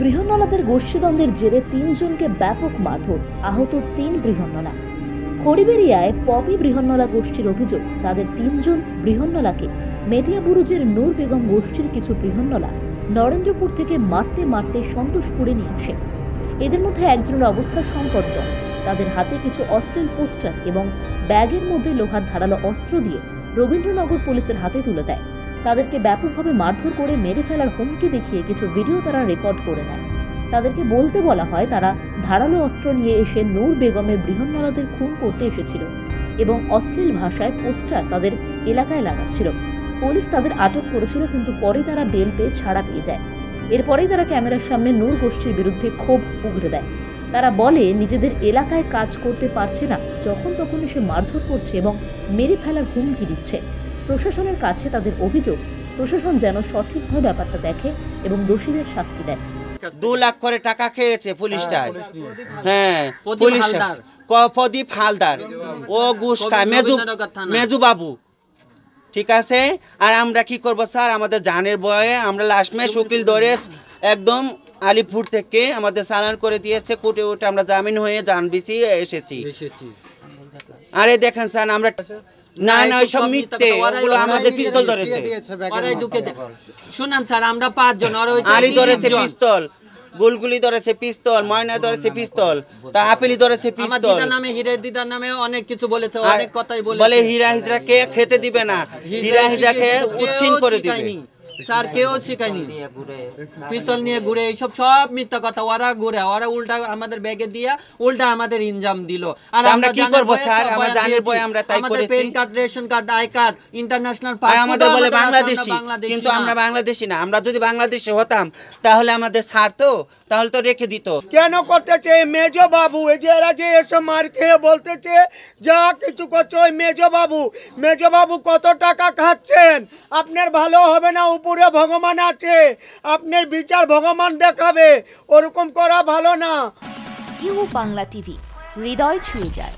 বৃহন্নলাদের গোষ্ঠীদ্বন্দ্বের জেরে তিনজনকে ব্যাপক মারধর, আহত তিন বৃহন্নলা খড়িবেরিয়ায় পপি বৃহন্নলা গোষ্ঠীর অভিযোগ, তাদের তিনজন বৃহন্নলাকে মেটিয়া বুরুজের নূর বেগম গোষ্ঠীর কিছু বৃহন্নলা নরেন্দ্রপুর থেকে মারতে মারতে সন্তোষপুরে নিয়ে আসে। এদের মধ্যে একজনের অবস্থা সংকটজনক। তাদের হাতে কিছু অশ্লীল পোস্টার এবং ব্যাগের মধ্যে লোহার ধারালো অস্ত্র দিয়ে রবীন্দ্রনগর পুলিশের হাতে তুলে দেয়। তাদেরকে ব্যাপকভাবে মারধর করে মেরে ফেলার হুমকি দেখিয়ে কিছু ভিডিও তারা রেকর্ড করে নেয়। তাদেরকে বলতে বলা হয় তারা ধারালো অস্ত্র নিয়ে এসে নূর বেগমের বৃহন্নলাদের খুন করতে এসেছিল এবং অশ্লীল ভাষায় পোস্টার তাদের এলাকায় লাগাচ্ছিল। পুলিশ তাদের আটক করেছিল, কিন্তু পরে তারা বেল পেয়ে ছাড়া পেয়ে যায়। এরপরেই তারা ক্যামেরার সামনে নূর গোষ্ঠীর বিরুদ্ধে ক্ষোভ উগরে দেয়। তারা বলে, নিজেদের এলাকায় কাজ করতে পারছে না, যখন তখন এসে মারধর করছে এবং মেরে ফেলার হুমকি দিচ্ছে। প্রশাসনের কাছে তাদের অভিযোগ প্রশাসন যেন সঠিকভাবে ব্যাপারটা দেখে এবং দোষীদের শাস্তি দেয়। দু লাখ করে টাকা খেয়েছে পুলিশটা। হ্যাঁ পুলিশ হালদার। প্রদীপ হালদার। ও ঘুষ খায়। মেজু মেজু বাবু। ঠিক আছে? আর আমরা কি করব স্যার? আমাদের জানের বয়ে আমরা লাস্ট মে উকিল ধরে একদম আলিপুর থেকে আমাদের চালান করে দিয়েছে। কোর্টে উঠে আমরা জামিন হয়ে জান বিচি এসেছি। এসেছি। আরে দেখেন স্যার আমরা না না ওইসব মিথ্যে ওগুলো আমাদের পিস্তল ধরেছে। শুনান স্যার আমরা পাঁচজন আর ওই ধরেছে পিস্তল গুলগুলি ধরেছে পিস্তল ময়না ধরেছে পিস্তল তা আপেলি ধরেছে পিস্তল। দিদার নামে হিরে দিদার নামে অনেক কিছু বলেছে অনেক কথাই বলে বলে হীরা হিজরাকে খেতে দিবে না। হীরা হিজরাকে উচ্ছিন করে দিবে। স্যার কেউ শিখায়নি। পিস্তল নিয়ে ঘুরে এইসব সব মিথ্যা কথা। ওরা ঘুরে ওরা উল্টা আমাদের ব্যাগে দিয়া উল্টা আমাদের ইনজাম দিল। আর আমরা কি করব স্যার? আমরা জানার। ভয়ে আমরা তাই আমাদের করেছি। Pan card ration card I card international আর আমাদের বলে বাংলাদেশি। কিন্তু আমরা বাংলাদেশি না। আমরা যদি বাংলাদেশি হতাম তাহলে আমাদের ছাড় তো তাহলে তো রেখে দিত। কেন করতেছে? মেজো বাবু এই যে এরা যে এসে মার খেয়ে বলতেছে যা কিছু করছে ওই মেজো বাবু। মেজো বাবু কত টাকা খাচ্ছেন? আপনার ভালো হবে না উপরে ভগবান আছে। আপনার বিচার ভগবান দেখাবে। ওরকম করা ভালো না। ইউ বাংলা টিভি, হৃদয় ছুঁয়ে যায়।